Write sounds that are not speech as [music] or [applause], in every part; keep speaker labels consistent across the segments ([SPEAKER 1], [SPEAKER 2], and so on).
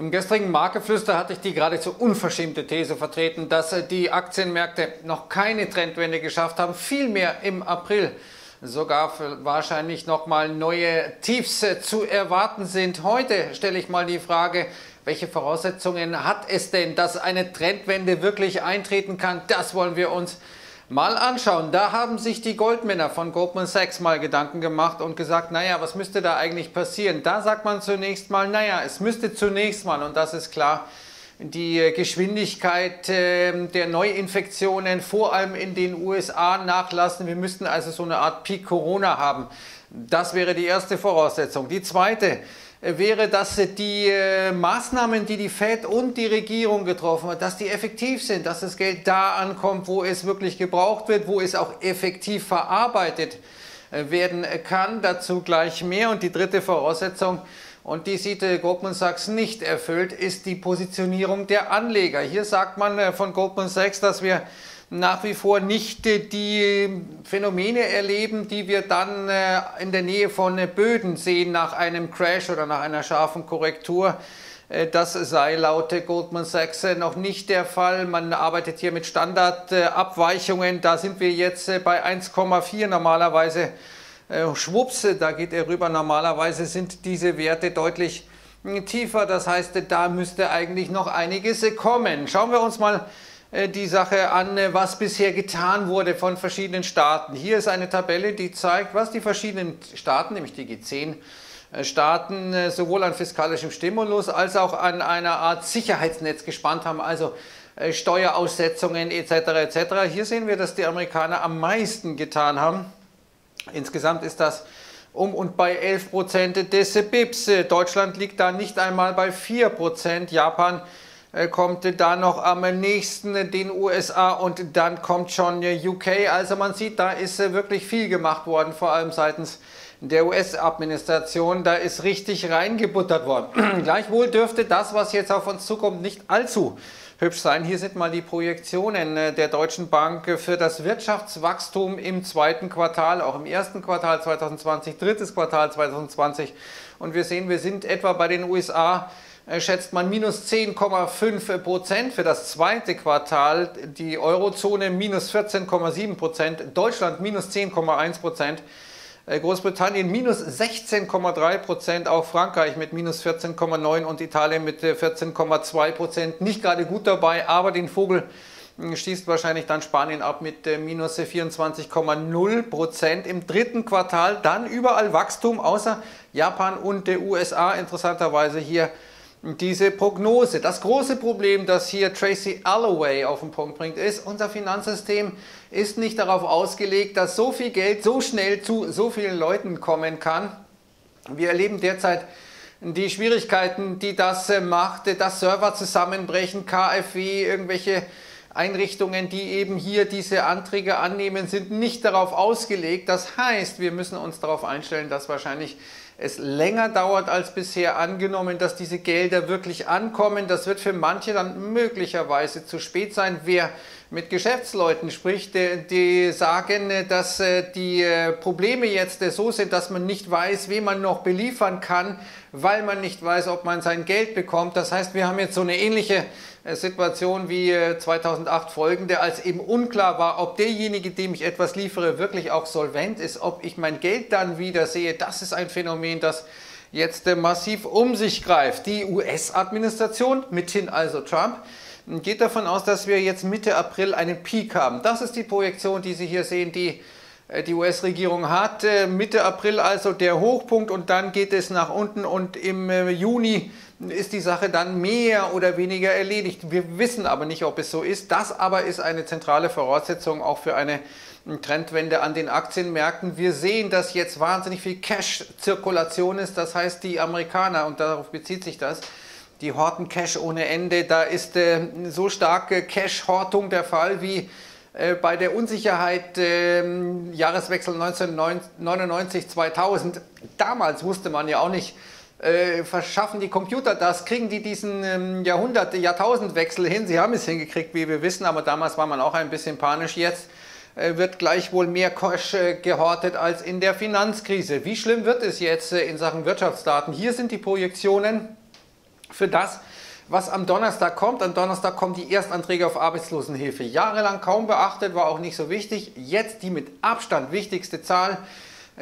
[SPEAKER 1] Im gestrigen Markeflüster hatte ich die geradezu unverschämte These vertreten, dass die Aktienmärkte noch keine Trendwende geschafft haben, vielmehr im April sogar wahrscheinlich nochmal neue Tiefs zu erwarten sind. Heute stelle ich mal die Frage, welche Voraussetzungen hat es denn, dass eine Trendwende wirklich eintreten kann? Das wollen wir uns mal anschauen. Da haben sich die Goldmänner von Goldman Sachs mal Gedanken gemacht und gesagt, naja, was müsste da eigentlich passieren? Da sagt man zunächst mal, naja, es müsste zunächst mal, und das ist klar, die Geschwindigkeit äh, der Neuinfektionen vor allem in den USA nachlassen. Wir müssten also so eine Art Peak Corona haben. Das wäre die erste Voraussetzung. Die zweite, wäre, dass die äh, Maßnahmen, die die Fed und die Regierung getroffen hat, dass die effektiv sind, dass das Geld da ankommt, wo es wirklich gebraucht wird, wo es auch effektiv verarbeitet äh, werden kann. Dazu gleich mehr. Und die dritte Voraussetzung, und die sieht äh, Goldman Sachs nicht erfüllt, ist die Positionierung der Anleger. Hier sagt man von Goldman Sachs, dass wir nach wie vor nicht die Phänomene erleben, die wir dann äh, in der Nähe von Böden sehen nach einem Crash oder nach einer scharfen Korrektur. Äh, das sei laut Goldman Sachs noch nicht der Fall. Man arbeitet hier mit Standardabweichungen. Da sind wir jetzt äh, bei 1,4 normalerweise. Schwupps, da geht er rüber. Normalerweise sind diese Werte deutlich tiefer. Das heißt, da müsste eigentlich noch einiges kommen. Schauen wir uns mal äh, die Sache an, äh, was bisher getan wurde von verschiedenen Staaten. Hier ist eine Tabelle, die zeigt, was die verschiedenen Staaten, nämlich die G10 äh, Staaten, sowohl an fiskalischem Stimulus als auch an einer Art Sicherheitsnetz gespannt haben, also Steueraussetzungen etc. etc. Hier sehen wir, dass die Amerikaner am meisten getan haben. Insgesamt ist das um und bei 11 Prozent des BIPs. Deutschland liegt da nicht einmal bei 4 Prozent. Japan äh, kommt da noch am nächsten den USA und dann kommt schon UK. Also man sieht, da ist äh, wirklich viel gemacht worden, vor allem seitens der US-Administration. Da ist richtig reingebuttert worden. [clears throat] Gleichwohl dürfte das, was jetzt auf uns zukommt, nicht allzu hübsch sein. Hier sind mal die Projektionen äh, der Deutschen Bank für das Wirtschaftswachstum im zweiten Quartal, auch im ersten Quartal 2020, drittes Quartal 2020. Und wir sehen, wir sind etwa bei den USA äh, schätzt man minus 10,5 Prozent für das zweite Quartal, die Eurozone minus 14,7 Prozent, Deutschland minus 10,1 Prozent, äh, Großbritannien minus 16,3 Prozent, auch Frankreich mit minus 14,9 und Italien mit 14,2 äh, Prozent. Nicht gerade gut dabei, aber den Vogel schießt wahrscheinlich dann Spanien ab mit minus 24,0 Prozent im dritten Quartal. Dann überall Wachstum außer Japan und der USA. Interessanterweise hier diese Prognose. Das große Problem, das hier Tracy Alloway auf den Punkt bringt, ist, unser Finanzsystem ist nicht darauf ausgelegt, dass so viel Geld so schnell zu so vielen Leuten kommen kann. Wir erleben derzeit die Schwierigkeiten, die das äh, macht, dass Server zusammenbrechen, KfW, irgendwelche Einrichtungen, die eben hier diese Anträge annehmen, sind nicht darauf ausgelegt. Das heißt, wir müssen uns darauf einstellen, dass wahrscheinlich es länger dauert als bisher angenommen, dass diese Gelder wirklich ankommen. Das wird für manche dann möglicherweise zu spät sein. Wer mit Geschäftsleuten spricht, die sagen, dass äh, die äh, Probleme jetzt äh, so sind, dass man nicht weiß, wen man noch beliefern kann, weil man nicht weiß, ob man sein Geld bekommt. Das heißt, wir haben jetzt so eine ähnliche Situation wie 2008 folgende, als eben unklar war, ob derjenige, dem ich etwas liefere, wirklich auch solvent ist, ob ich mein Geld dann wieder sehe. Das ist ein Phänomen, das jetzt massiv um sich greift. Die US-Administration, mithin also Trump, geht davon aus, dass wir jetzt Mitte April einen Peak haben. Das ist die Projektion, die Sie hier sehen, die äh, die US-Regierung hat. Äh, Mitte April also der Hochpunkt und dann geht es nach unten und im äh, Juni ist die Sache dann mehr oder weniger erledigt. Wir wissen aber nicht, ob es so ist. Das aber ist eine zentrale Voraussetzung auch für eine Trendwende an den Aktienmärkten. Wir sehen, dass jetzt wahnsinnig viel Cash-Zirkulation ist. Das heißt, die Amerikaner, und darauf bezieht sich das, die horten Cash ohne Ende. Da ist äh, so starke Cash-Hortung der Fall wie äh, bei der Unsicherheit äh, Jahreswechsel 1999-2000. Damals wusste man ja auch nicht, äh, verschaffen die Computer das, kriegen die diesen ähm, Jahrhundert-, Jahrtausendwechsel hin. Sie haben es hingekriegt, wie wir wissen, aber damals war man auch ein bisschen panisch. Jetzt äh, wird gleichwohl mehr Cash äh, gehortet als in der Finanzkrise. Wie schlimm wird es jetzt in Sachen Wirtschaftsdaten? Hier sind die Projektionen für das, was am Donnerstag kommt. Am Donnerstag kommen die Erstanträge auf Arbeitslosenhilfe. Jahrelang kaum beachtet, war auch nicht so wichtig. Jetzt die mit Abstand wichtigste Zahl.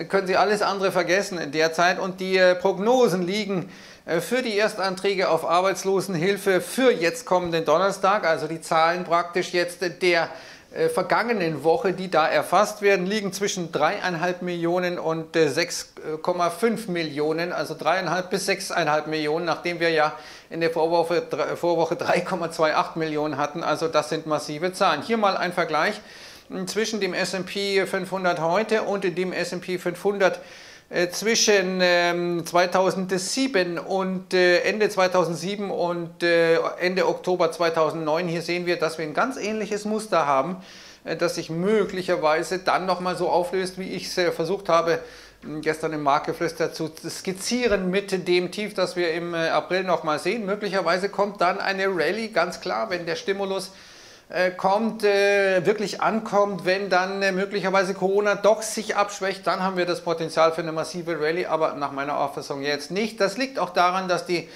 [SPEAKER 1] Können Sie alles andere vergessen in der Zeit. Und die äh, Prognosen liegen äh, für die Erstanträge auf Arbeitslosenhilfe für jetzt kommenden Donnerstag, also die Zahlen praktisch jetzt der äh, vergangenen Woche, die da erfasst werden, liegen zwischen 3,5 Millionen und 6,5 Millionen, also 3,5 bis 6,5 Millionen, nachdem wir ja in der Vorwoche, Vorwoche 3,28 Millionen hatten. Also das sind massive Zahlen. Hier mal ein Vergleich zwischen dem S&P 500 heute und dem S&P 500 äh, zwischen 2007 ähm, und äh, Ende 2007 und äh, Ende Oktober 2009. Hier sehen wir, dass wir ein ganz ähnliches Muster haben, das sich möglicherweise dann nochmal so auflöst, wie ich es versucht habe, gestern im Marktgeflüster zu skizzieren mit dem Tief, das wir im April nochmal sehen. Möglicherweise kommt dann eine Rallye, ganz klar, wenn der Stimulus kommt, äh, wirklich ankommt, wenn dann äh, möglicherweise Corona doch sich abschwächt, dann haben wir das Potenzial für eine massive Rallye, aber nach meiner Auffassung jetzt nicht. Das liegt auch daran, dass die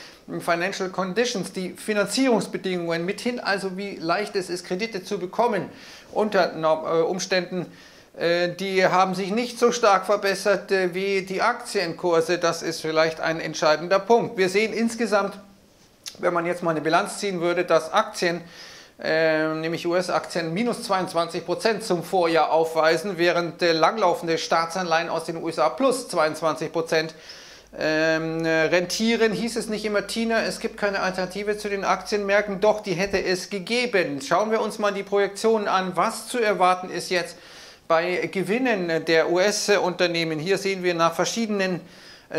[SPEAKER 1] Financial Conditions, die Finanzierungsbedingungen, mithin also wie leicht es ist, Kredite zu bekommen, unter Umständen die haben sich nicht so stark verbessert wie die Aktienkurse. Das ist vielleicht ein entscheidender Punkt. Wir sehen insgesamt, wenn man jetzt mal eine Bilanz ziehen würde, dass Aktien äh, nämlich US-Aktien, minus 22 Prozent zum Vorjahr aufweisen, während äh, langlaufende Staatsanleihen aus den USA plus 22 Prozent ähm, rentieren. Hieß es nicht immer, Tina, es gibt keine Alternative zu den Aktienmärkten? Doch, die hätte es gegeben. Schauen wir uns mal die Projektionen an. Was zu erwarten ist jetzt bei Gewinnen der US-Unternehmen? Hier sehen wir nach verschiedenen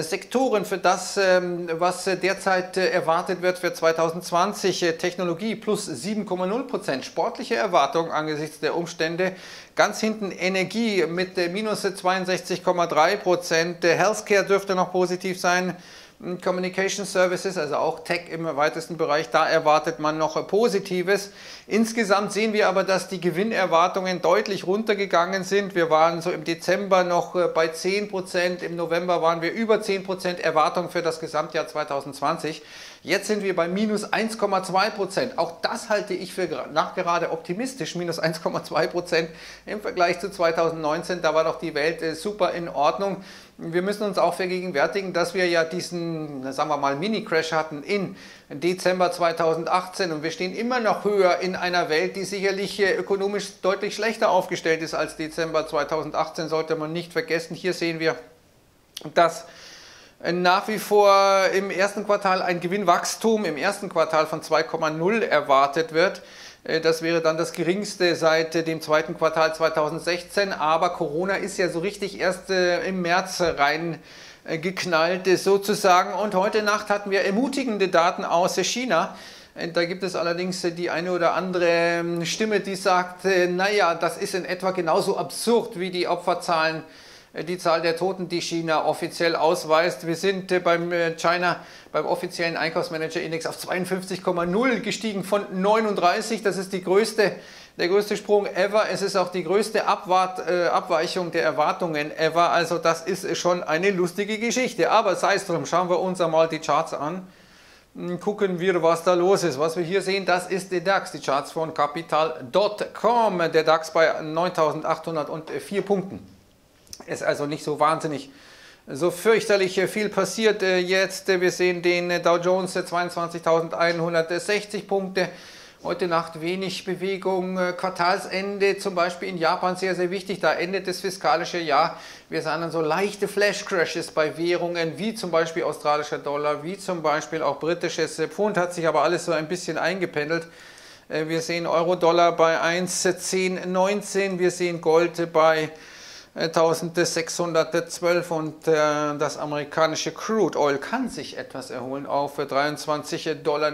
[SPEAKER 1] Sektoren für das, ähm, was äh, derzeit äh, erwartet wird für 2020. Technologie plus 7,0 Prozent. Sportliche Erwartung angesichts der Umstände. Ganz hinten Energie mit minus 62,3 Prozent. Healthcare dürfte noch positiv sein. Communication Services, also auch Tech im weitesten Bereich, da erwartet man noch Positives. Insgesamt sehen wir aber, dass die Gewinnerwartungen deutlich runtergegangen sind. Wir waren so im Dezember noch äh, bei 10 Prozent, im November waren wir über 10 Prozent Erwartung für das Gesamtjahr 2020. Jetzt sind wir bei minus 1,2 Prozent. Auch das halte ich für nachgerade optimistisch, minus 1,2 Prozent im Vergleich zu 2019. Da war doch die Welt äh, super in Ordnung. Wir müssen uns auch vergegenwärtigen, dass wir ja diesen, sagen wir mal, Mini-Crash hatten in Dezember 2018 und wir stehen immer noch höher in einer Welt, die sicherlich äh, ökonomisch deutlich schlechter aufgestellt ist als Dezember 2018, sollte man nicht vergessen. Hier sehen wir, dass nach wie vor im ersten Quartal ein Gewinnwachstum im ersten Quartal von 2,0 erwartet wird. Äh, das wäre dann das geringste seit dem zweiten Quartal 2016. Aber Corona ist ja so richtig erst äh, im März rein äh, geknallt sozusagen. Und heute Nacht hatten wir ermutigende Daten aus China. Da gibt es allerdings die eine oder andere ähm, Stimme, die sagt, naja, das ist in etwa genauso absurd wie die Opferzahlen die Zahl der Toten, die China offiziell ausweist. Wir sind äh, beim äh, China, beim offiziellen Einkaufsmanager-Index auf 52,0 gestiegen von 39. Das ist die größte, der größte Sprung ever. Es ist auch die größte Abwart, äh, Abweichung der Erwartungen ever. Also das ist schon eine lustige Geschichte. Aber sei es drum, schauen wir uns einmal die Charts an hm, gucken wir, was da los ist. Was wir hier sehen, das ist der DAX, die Charts von Capital.com. Der DAX bei 9.804 Punkten. Ist also nicht so wahnsinnig so fürchterlich viel passiert äh, jetzt. Wir sehen den äh, Dow Jones 22.160 äh, Punkte. Heute Nacht wenig Bewegung. Quartalsende zum Beispiel in Japan sehr, sehr wichtig. Da endet das fiskalische Jahr. Wir sahen dann so leichte Flash-Crashes bei Währungen, wie zum Beispiel australischer Dollar, wie zum Beispiel auch britisches Pfund. Hat sich aber alles so ein bisschen eingependelt. Wir sehen Euro-Dollar bei 1,1019. Wir sehen Gold bei 1612 und äh, das amerikanische Crude Oil kann sich etwas erholen auf 23,07 Dollar,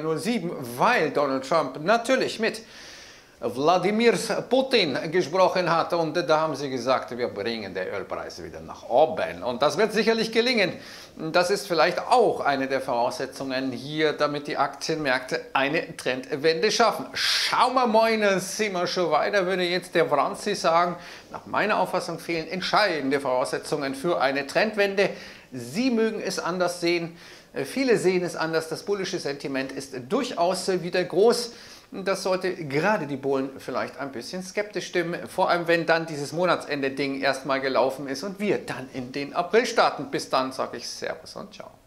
[SPEAKER 1] weil Donald Trump natürlich mit Wladimir Putin gesprochen hat und da haben sie gesagt, wir bringen den Ölpreis wieder nach oben und das wird sicherlich gelingen. Das ist vielleicht auch eine der Voraussetzungen hier, damit die Aktienmärkte eine Trendwende schaffen. Schauen wir mal, sind wir schon weiter, würde jetzt der Franzi sagen. Nach meiner Auffassung fehlen entscheidende Voraussetzungen für eine Trendwende. Sie mögen es anders sehen. Viele sehen es anders. Das bullische Sentiment ist durchaus wieder groß. Das sollte gerade die Bullen vielleicht ein bisschen skeptisch stimmen, vor allem wenn dann dieses Monatsende-Ding erstmal gelaufen ist und wir dann in den April starten. Bis dann sage ich Servus und Ciao.